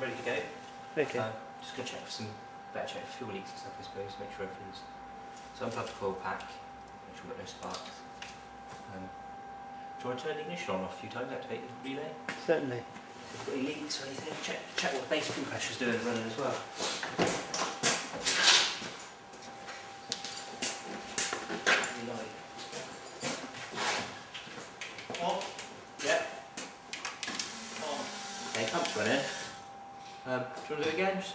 Ready to go. Okay. Uh, just going to check for some better check for fuel leaks and stuff, I suppose, make sure everything's. So unplug the coil pack, make sure we've got no sparks. Um, do you want to turn the ignition on off a few times, activate the relay? Certainly. If you've got any leaks or anything, check, check what the base fuel pressure's doing running as well. Any light? On. Yeah. On. Okay, pump's running. Um, do you want to do it again? Just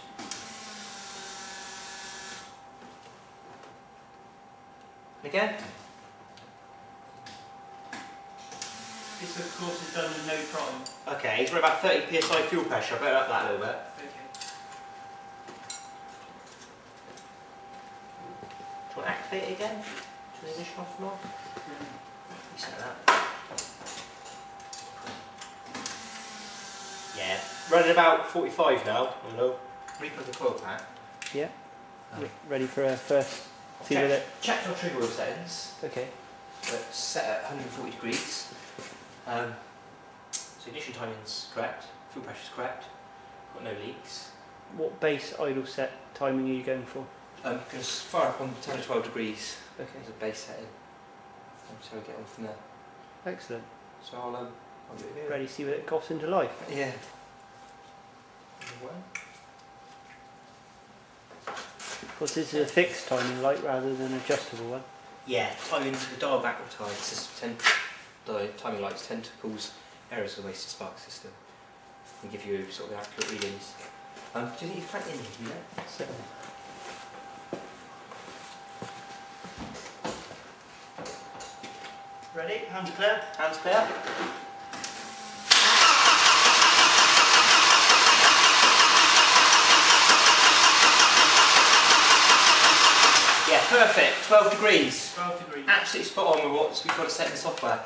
Again? This of course is done with no prime. Okay, we're about 30 psi fuel pressure. I better up that a little bit. Okay. Do you want to activate it again? Turn the ignition off and on? You set that. Yeah, running about 45 now. Hello. Replug the coil pack. Yeah. Um, Ready for a first see with check, check your trigger wheel settings. Okay. It's set at 140 degrees. Um, so ignition timing's correct, fuel pressure's correct, got no leaks. What base idle set timing are you going for? Um, because fire up on 10 or 12 degrees Okay. as a base setting. So we get on from there. Excellent. So I'll, um, I'll do it here. Ready to see what it coughs into life. Yeah. Well, Of course, this is a fixed timing light rather than an adjustable one. yeah, timing the dial back of time. It's tend, the timing lights tend to cause errors with the wasted spark system and give you sort of accurate readings. Um, do you think you've cranked in here? do you know? Certainly. Ready? Hands clear. Hands clear. Yeah, perfect. 12 degrees. 12 degrees. Absolutely spot on with what we've got to set in the software.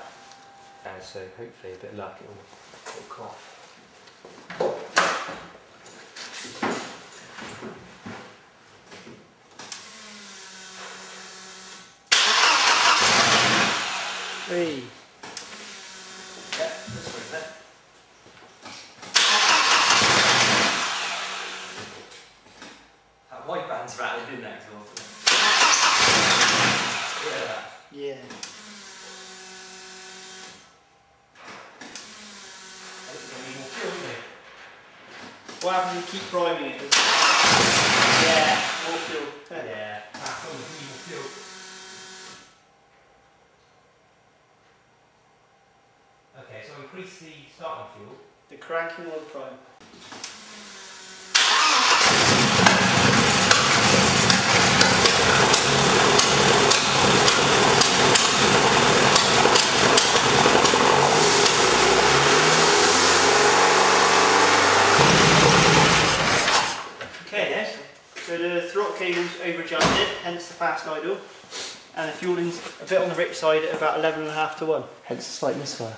And so hopefully a bit of luck it will, it will cough. Three. Yeah, this one, isn't? That white band's rattling in there exhaust. Yeah. Yeah. I think we need more fuel, don't we? What happens if you keep priming it? Yeah. More fuel. Yeah. Ah, we need more fuel. Okay, so increase the starting fuel. The cranking or the prime? Okay then. So the throttle cable's over adjusted, hence the fast idle. And the fueling's a bit on the rich side at about 11.5 to 1. Hence the slight misfire.